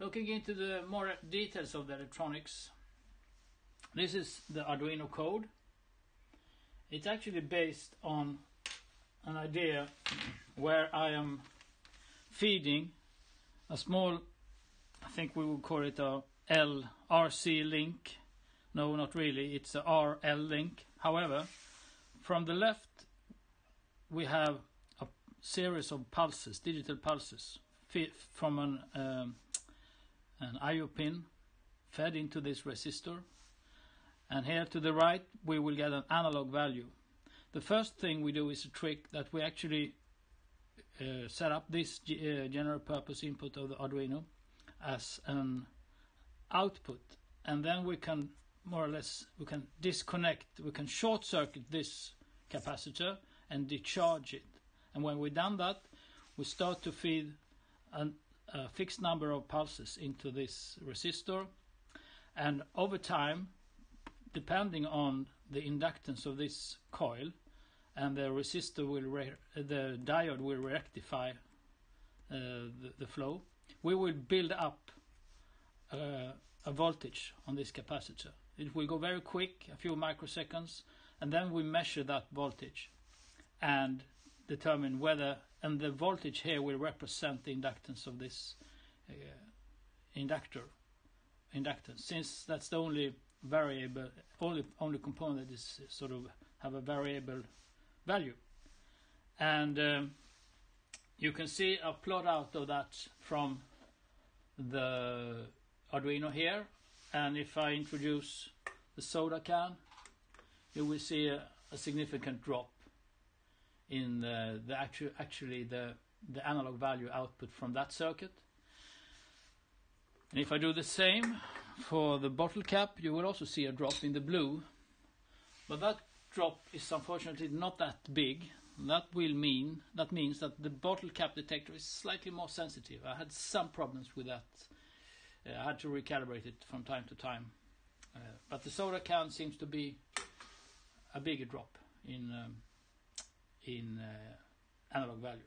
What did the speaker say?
Looking into the more details of the electronics, this is the Arduino code. It's actually based on an idea where I am feeding a small, I think we would call it a LRC link. No, not really. It's a RL link. However, from the left, we have a series of pulses, digital pulses, from an um, an IO pin fed into this resistor. And here to the right, we will get an analog value. The first thing we do is a trick that we actually uh, set up this uh, general purpose input of the Arduino as an output and then we can more or less we can disconnect we can short circuit this capacitor and discharge it and when we've done that we start to feed an, a fixed number of pulses into this resistor. And over time depending on the inductance of this coil and the resistor will the diode will rectify uh, the, the, flow we will build up uh, a voltage on this capacitor. It will go very quick a few microseconds and then we measure that voltage and determine whether and the voltage here will represent the inductance of this uh, inductor inductance since that's the only variable only only component that is sort of have a variable value. And um, you can see a plot out of that from the Arduino here. And if I introduce the soda can, you will see a, a significant drop in the, the actu actually the, the analog value output from that circuit. And if I do the same for the bottle cap, you will also see a drop in the blue. But that drop is unfortunately not that big. That will mean that means that the bottle cap detector is slightly more sensitive. I had some problems with that. Uh, I had to recalibrate it from time to time. Uh, but the soda can seems to be a bigger drop in um, in uh, analog value.